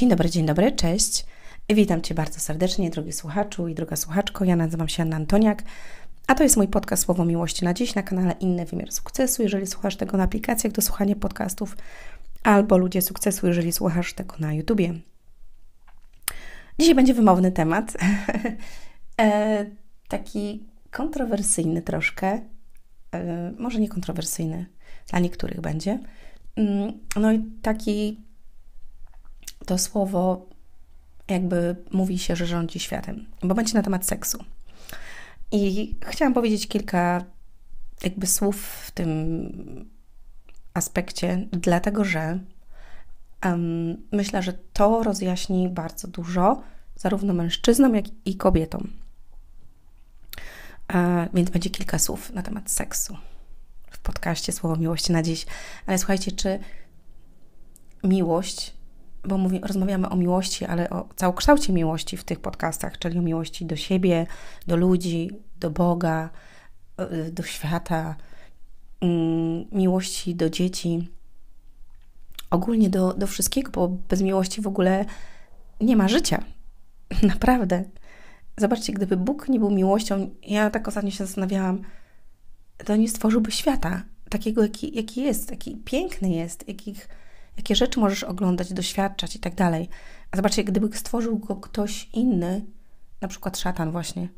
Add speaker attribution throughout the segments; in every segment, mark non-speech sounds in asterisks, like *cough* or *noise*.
Speaker 1: Dzień dobry, dzień dobry, cześć. Witam Cię bardzo serdecznie, drogi słuchaczu i droga słuchaczko. Ja nazywam się Anna Antoniak, a to jest mój podcast Słowo Miłości na dziś na kanale Inny Wymiar Sukcesu. Jeżeli słuchasz tego na aplikacjach do słuchania podcastów, albo Ludzie Sukcesu, jeżeli słuchasz tego na YouTubie. Dzisiaj będzie wymowny temat, *laughs* e, taki kontrowersyjny troszkę, e, może nie kontrowersyjny, dla niektórych będzie. Mm, no i taki to słowo jakby mówi się, że rządzi światem, bo będzie na temat seksu. I chciałam powiedzieć kilka jakby słów w tym aspekcie, dlatego że um, myślę, że to rozjaśni bardzo dużo zarówno mężczyznom, jak i kobietom. E, więc będzie kilka słów na temat seksu w podcaście Słowo Miłości na dziś. Ale słuchajcie, czy miłość bo mówi, rozmawiamy o miłości, ale o całokształcie miłości w tych podcastach, czyli o miłości do siebie, do ludzi, do Boga, y, do świata, mm, miłości do dzieci, ogólnie do, do wszystkiego, bo bez miłości w ogóle nie ma życia. *laughs* Naprawdę. Zobaczcie, gdyby Bóg nie był miłością, ja tak ostatnio się zastanawiałam, to nie stworzyłby świata takiego, jaki, jaki jest, jaki piękny jest, jakich jakie rzeczy możesz oglądać, doświadczać i tak dalej. A zobaczcie, gdyby stworzył go ktoś inny, na przykład szatan właśnie,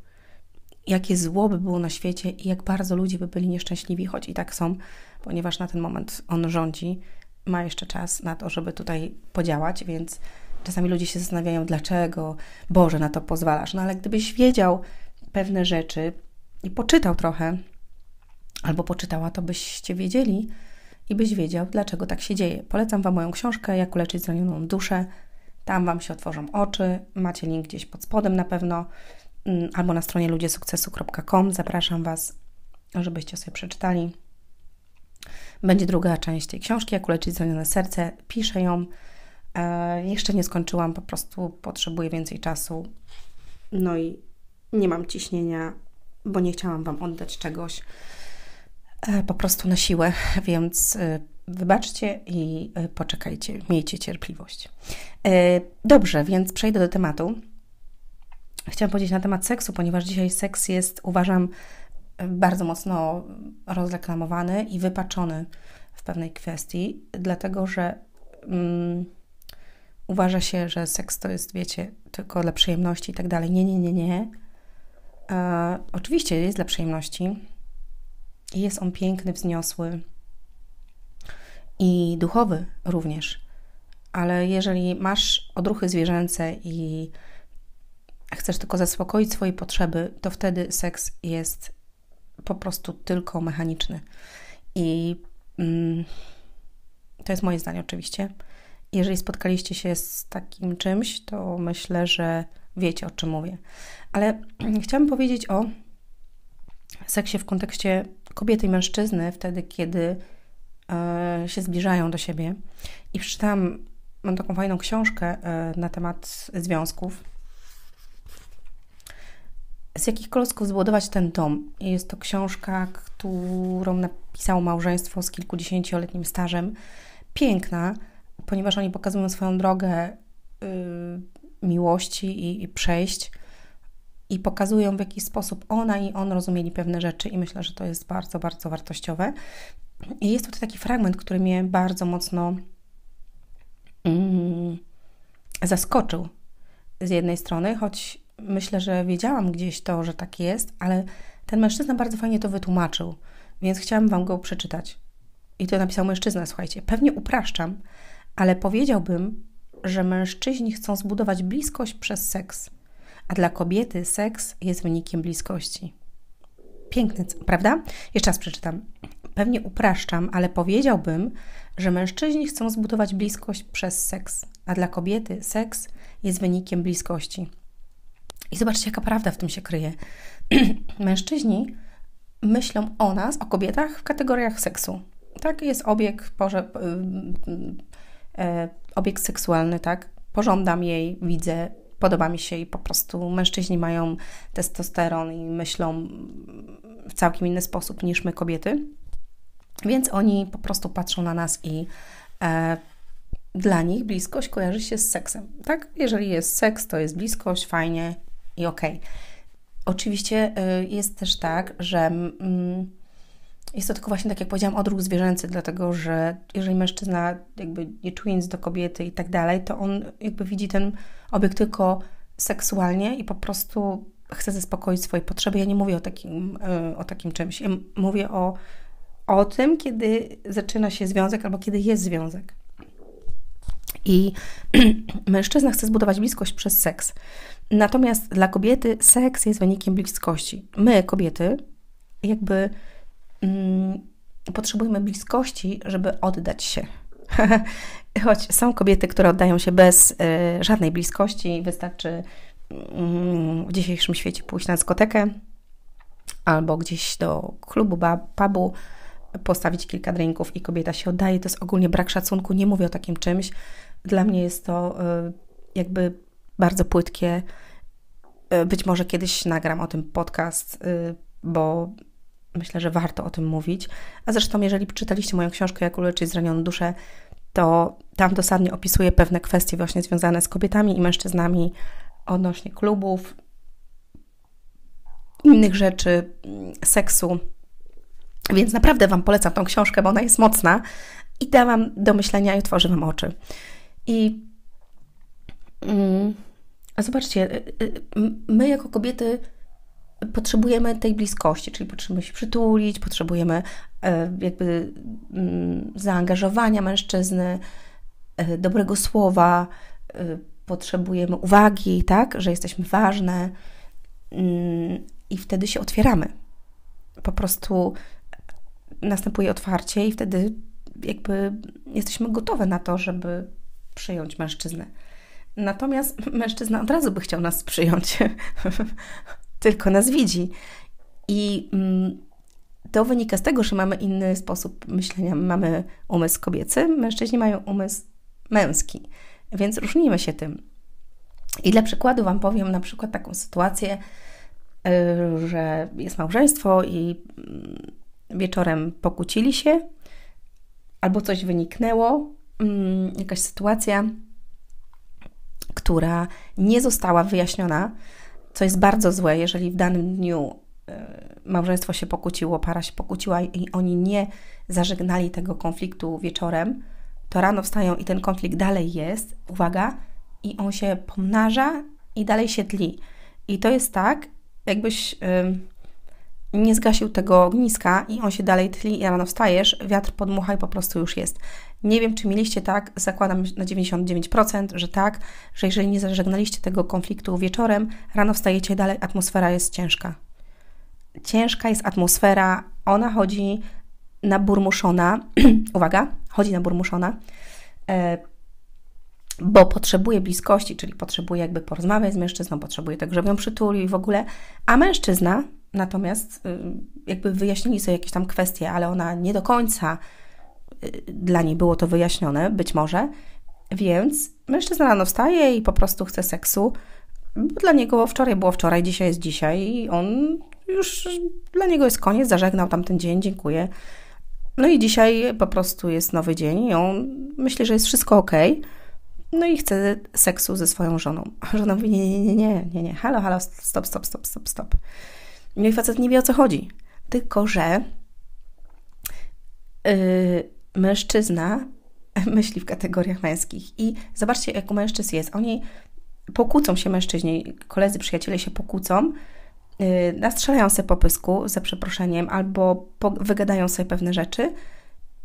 Speaker 1: jakie zło by było na świecie i jak bardzo ludzie by byli nieszczęśliwi, choć i tak są, ponieważ na ten moment on rządzi, ma jeszcze czas na to, żeby tutaj podziałać, więc czasami ludzie się zastanawiają, dlaczego Boże na to pozwalasz. No ale gdybyś wiedział pewne rzeczy i poczytał trochę, albo poczytała, to byście wiedzieli, i byś wiedział, dlaczego tak się dzieje. Polecam Wam moją książkę Jak uleczyć zranioną duszę. Tam Wam się otworzą oczy. Macie link gdzieś pod spodem na pewno mm, albo na stronie ludziesukcesu.com. Zapraszam Was, żebyście sobie przeczytali. Będzie druga część tej książki, Jak uleczyć zranione serce. Piszę ją. E, jeszcze nie skończyłam, po prostu potrzebuję więcej czasu. No i nie mam ciśnienia, bo nie chciałam Wam oddać czegoś, po prostu na siłę, więc e, wybaczcie i e, poczekajcie, miejcie cierpliwość. Dobrze, więc przejdę do tematu. Chciałam powiedzieć na temat seksu, ponieważ dzisiaj seks jest, uważam, bardzo mocno rozreklamowany i wypaczony w pewnej kwestii, dlatego że um, uważa się, że seks to jest, wiecie, tylko dla przyjemności i tak dalej. Nie, nie, nie, nie. E, oczywiście jest dla przyjemności, jest on piękny, wzniosły i duchowy również. Ale jeżeli masz odruchy zwierzęce i chcesz tylko zaspokoić swoje potrzeby, to wtedy seks jest po prostu tylko mechaniczny. I mm, to jest moje zdanie, oczywiście. Jeżeli spotkaliście się z takim czymś, to myślę, że wiecie o czym mówię. Ale *clears throat* chciałabym powiedzieć o seksie w kontekście kobiety i mężczyzny, wtedy kiedy e, się zbliżają do siebie. I przeczytałam, mam taką fajną książkę e, na temat związków. Z jakich klocków zbudować ten dom? Jest to książka, którą napisało małżeństwo z kilkudziesięcioletnim stażem. Piękna, ponieważ oni pokazują swoją drogę y, miłości i, i przejść i pokazują, w jaki sposób ona i on rozumieli pewne rzeczy, i myślę, że to jest bardzo, bardzo wartościowe. I jest tutaj taki fragment, który mnie bardzo mocno mm, zaskoczył z jednej strony, choć myślę, że wiedziałam gdzieś to, że tak jest, ale ten mężczyzna bardzo fajnie to wytłumaczył, więc chciałam Wam go przeczytać. I to napisał mężczyzna, słuchajcie. Pewnie upraszczam, ale powiedziałbym, że mężczyźni chcą zbudować bliskość przez seks a dla kobiety seks jest wynikiem bliskości. Piękny, prawda? Jeszcze raz przeczytam. Pewnie upraszczam, ale powiedziałbym, że mężczyźni chcą zbudować bliskość przez seks, a dla kobiety seks jest wynikiem bliskości. I zobaczcie, jaka prawda w tym się kryje. *clears throat* mężczyźni myślą o nas, o kobietach w kategoriach seksu. Tak, jest obieg, porze, e, obieg seksualny, tak? Pożądam jej, widzę, podoba mi się i po prostu mężczyźni mają testosteron i myślą w całkiem inny sposób niż my kobiety. Więc oni po prostu patrzą na nas i e, dla nich bliskość kojarzy się z seksem, tak? Jeżeli jest seks, to jest bliskość, fajnie i okej. Okay. Oczywiście y, jest też tak, że mm, jest to tylko właśnie, tak jak powiedziałam, odruch zwierzęcy, dlatego że jeżeli mężczyzna jakby nie czuje nic do kobiety i tak dalej, to on jakby widzi ten obiekt tylko seksualnie i po prostu chce zaspokoić swoje potrzeby. Ja nie mówię o takim, y, o takim czymś. Ja mówię o, o tym, kiedy zaczyna się związek albo kiedy jest związek. I *clears throat* mężczyzna chce zbudować bliskość przez seks. Natomiast dla kobiety seks jest wynikiem bliskości. My, kobiety, jakby potrzebujemy bliskości, żeby oddać się. *laughs* Choć są kobiety, które oddają się bez y, żadnej bliskości, wystarczy y, w dzisiejszym świecie pójść na dyskotekę albo gdzieś do klubu, pubu, postawić kilka drinków i kobieta się oddaje. To jest ogólnie brak szacunku. Nie mówię o takim czymś. Dla mnie jest to y, jakby bardzo płytkie. Y, być może kiedyś nagram o tym podcast, bo myślę, że warto o tym mówić. A zresztą, jeżeli czytaliście moją książkę Jak uleczyć zranioną duszę, to tam dosadnie opisuję pewne kwestie właśnie związane z kobietami i mężczyznami odnośnie klubów, innych rzeczy, seksu. Więc naprawdę Wam polecam tą książkę, bo ona jest mocna i da Wam do myślenia i otworzy Wam oczy. I mm, zobaczcie, y, y, my jako kobiety potrzebujemy tej bliskości, czyli potrzebujemy się przytulić, potrzebujemy e, jakby mm, zaangażowania mężczyzny, e, dobrego słowa, e, potrzebujemy uwagi, tak, że jesteśmy ważne mm, i wtedy się otwieramy. Po prostu następuje otwarcie i wtedy jakby jesteśmy gotowe na to, żeby przyjąć mężczyznę. Natomiast mężczyzna od razu by chciał nas przyjąć. *laughs* tylko nas widzi. I mm, to wynika z tego, że mamy inny sposób myślenia. Mamy umysł kobiecy, mężczyźni mają umysł męski, więc różnimy się tym. I dla przykładu Wam powiem na przykład taką sytuację, y, że jest małżeństwo i mm, wieczorem pokłócili się, albo coś wyniknęło, mm, jakaś sytuacja, która nie została wyjaśniona, co jest bardzo złe, jeżeli w danym dniu e, małżeństwo się pokłóciło, para się pokłóciła i oni nie zażegnali tego konfliktu wieczorem, to rano wstają i ten konflikt dalej jest, uwaga, i on się pomnaża i dalej się tli. I to jest tak, jakbyś nie zgasił tego ogniska i on się dalej tli i rano wstajesz, wiatr podmucha i po prostu już jest. Nie wiem, czy mieliście tak, zakładam na 99%, że tak, że jeżeli nie zażegnaliście tego konfliktu wieczorem, rano wstajecie dalej, atmosfera jest ciężka. Ciężka jest atmosfera, ona chodzi na burmuszona, *clears throat* uwaga, chodzi na burmuszona, e, bo potrzebuje bliskości, czyli potrzebuje jakby porozmawiać z mężczyzną, potrzebuje tego, żeby ją przytulił i w ogóle, a mężczyzna Natomiast y, jakby wyjaśnili sobie jakieś tam kwestie, ale ona nie do końca y, dla niej było to wyjaśnione, być może. Więc mężczyzna rano wstaje i po prostu chce seksu. Dla niego wczoraj było wczoraj, dzisiaj jest dzisiaj i on już dla niego jest koniec, zażegnał tamten dzień, dziękuję. No i dzisiaj po prostu jest nowy dzień i on myśli, że jest wszystko ok. No i chce seksu ze swoją żoną. Żona mówi: Nie, nie, nie, nie, nie, nie, halo, halo, stop, stop, stop, stop, stop. No i facet nie wie o co chodzi. Tylko, że yy, mężczyzna *laughs* myśli w kategoriach męskich. I zobaczcie, jak u mężczyzn jest. Oni pokłócą się mężczyźni, koledzy, przyjaciele się pokłócą, yy, nastrzelają sobie po pysku, za przeproszeniem, albo po, wygadają sobie pewne rzeczy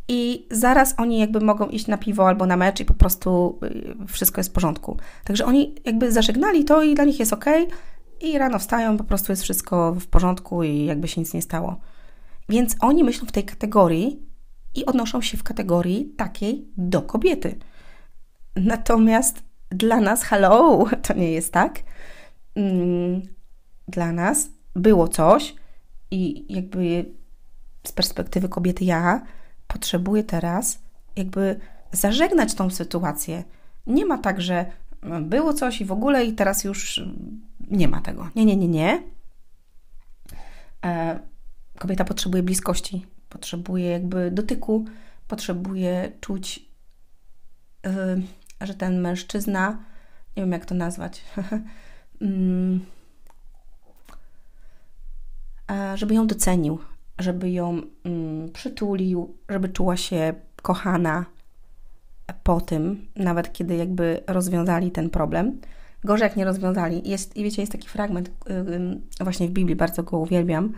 Speaker 1: i zaraz oni jakby mogą iść na piwo albo na mecz i po prostu yy, wszystko jest w porządku. Także oni jakby zażegnali to i dla nich jest ok, i rano wstają, po prostu jest wszystko w porządku i jakby się nic nie stało. Więc oni myślą w tej kategorii i odnoszą się w kategorii takiej do kobiety. Natomiast dla nas, hello, *laughs* to nie jest tak. Mm, dla nas było coś i jakby z perspektywy kobiety ja potrzebuję teraz jakby zażegnać tą sytuację. Nie ma tak, że było coś i w ogóle i teraz już nie ma tego. Nie, nie, nie, nie. E, kobieta potrzebuje bliskości, potrzebuje jakby dotyku, potrzebuje czuć że ten mężczyzna, nie wiem jak to nazwać, *laughs* mm, żeby ją docenił, żeby ją mm, przytulił, żeby czuła się kochana po tym, nawet kiedy jakby rozwiązali ten problem. Gorzej jak nie rozwiązali. Jest, I wiecie, jest taki fragment, yy, właśnie w Biblii, bardzo go uwielbiam,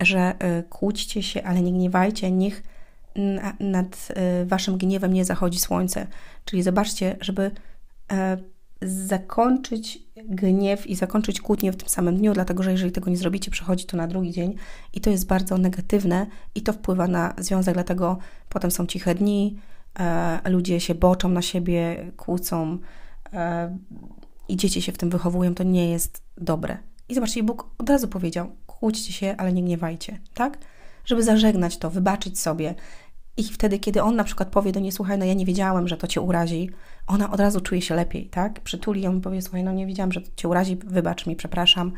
Speaker 1: że yy, kłóćcie się, ale nie gniewajcie, niech na, nad yy, waszym gniewem nie zachodzi słońce. Czyli zobaczcie, żeby e, zakończyć gniew i zakończyć kłótnię w tym samym dniu, dlatego że jeżeli tego nie zrobicie, przechodzi to na drugi dzień i to jest bardzo negatywne i to wpływa na związek, dlatego potem są ciche dni, e, ludzie się boczą na siebie, kłócą e, i dzieci się w tym wychowują, to nie jest dobre. I zobaczcie, Bóg od razu powiedział, kłóćcie się, ale nie gniewajcie, tak? Żeby zażegnać to, wybaczyć sobie. I wtedy, kiedy on na przykład powie do niej, słuchaj, no ja nie wiedziałem, że to cię urazi, ona od razu czuje się lepiej, tak? Przytuli ją i powie, słuchaj, no nie wiedziałam, że to cię urazi, wybacz mi, przepraszam.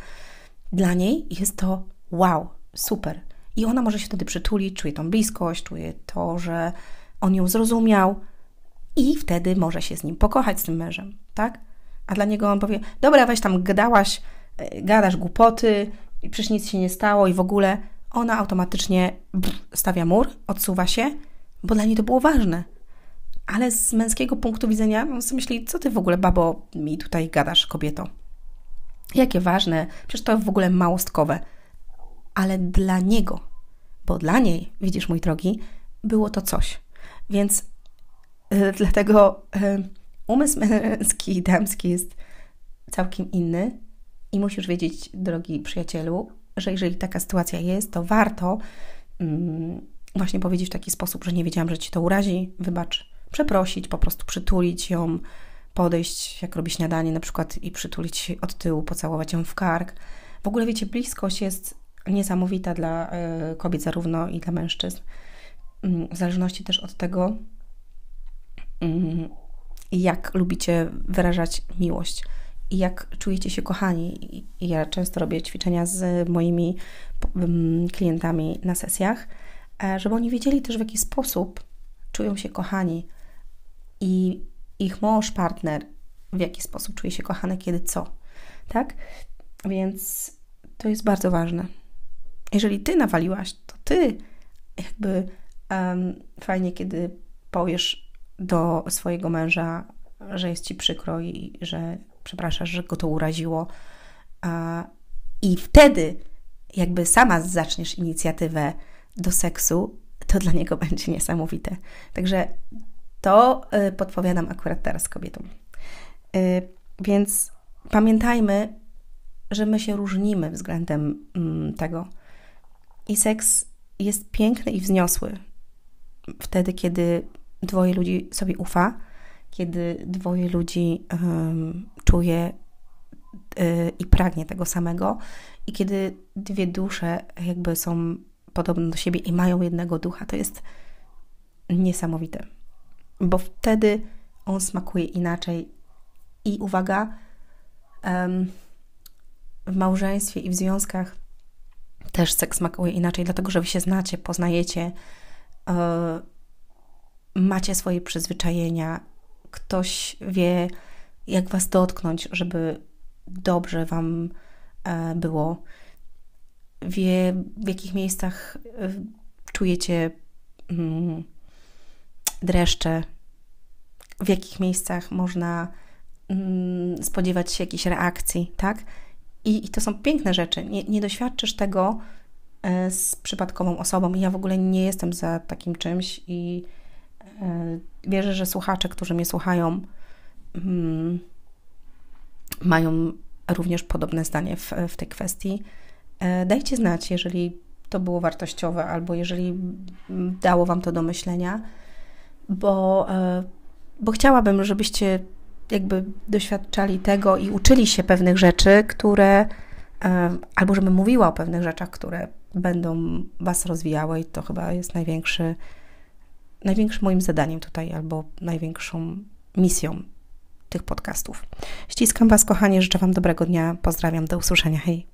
Speaker 1: Dla niej jest to wow, super. I ona może się wtedy przytulić, czuje tą bliskość, czuje to, że on ją zrozumiał i wtedy może się z nim pokochać, z tym mężem, tak? A dla niego on powie, dobra, weź tam gadałaś, e, gadasz głupoty i przecież nic się nie stało i w ogóle ona automatycznie stawia mur, odsuwa się, bo dla niej to było ważne. Ale z męskiego punktu widzenia on sobie myśli, co ty w ogóle, babo, mi tutaj gadasz, kobieto? Jakie ważne, przecież to w ogóle małostkowe. Ale dla niego, bo dla niej, widzisz mój drogi, było to coś. Więc yy, dlatego yy, umysł męski i damski jest całkiem inny i musisz wiedzieć, drogi przyjacielu, że jeżeli taka sytuacja jest, to warto mm, właśnie powiedzieć w taki sposób, że nie wiedziałam, że ci to urazi, wybacz, przeprosić, po prostu przytulić ją, podejść, jak robi śniadanie na przykład i przytulić od tyłu, pocałować ją w kark. W ogóle wiecie, bliskość jest niesamowita dla y, kobiet zarówno i dla mężczyzn. Y, w zależności też od tego, y, jak lubicie wyrażać miłość i jak czujecie się kochani. Ja często robię ćwiczenia z moimi klientami na sesjach, e, żeby oni wiedzieli też, w jaki sposób czują się kochani i ich mąż, partner, w jaki sposób czuje się kochany, kiedy co. Tak? Więc to jest bardzo ważne. Jeżeli ty nawaliłaś, to ty jakby um, fajnie, kiedy powiesz do swojego męża, że jest ci przykro i że przepraszasz, że go to uraziło. I wtedy, jakby sama zaczniesz inicjatywę do seksu, to dla niego *laughs* będzie niesamowite. Także to y, podpowiadam akurat teraz kobietom. Y, więc pamiętajmy, że my się różnimy względem mm, tego. I seks jest piękny i wzniosły wtedy, kiedy dwoje ludzi sobie ufa, kiedy dwoje ludzi czuje y, i pragnie tego samego, i kiedy dwie dusze jakby są podobne do siebie i mają jednego ducha, to jest niesamowite, bo wtedy on smakuje inaczej. I uwaga, um, w małżeństwie i w związkach też seks smakuje inaczej, dlatego że wy się znacie, poznajecie, yy, macie swoje przyzwyczajenia, ktoś wie, jak was dotknąć, żeby dobrze wam e, było. Wie, w jakich miejscach e, czujecie mm, dreszcze, w jakich miejscach można mm, spodziewać się jakiejś reakcji, tak? I, I, to są piękne rzeczy. Nie, nie doświadczysz tego e, z przypadkową osobą. Ja w ogóle nie jestem za takim czymś i wierzę, że słuchacze, którzy mnie słuchają, hmm, mają również podobne zdanie w, w tej kwestii. E, dajcie znać, jeżeli to było wartościowe, albo jeżeli dało Wam to do myślenia, bo, e, bo chciałabym, żebyście jakby doświadczali tego i uczyli się pewnych rzeczy, które, e, albo żebym mówiła o pewnych rzeczach, które będą Was rozwijały, i to chyba jest największy największym moim zadaniem tutaj, albo największą misją tych podcastów. Ściskam Was, kochanie, życzę Wam dobrego dnia, pozdrawiam, do usłyszenia, hej!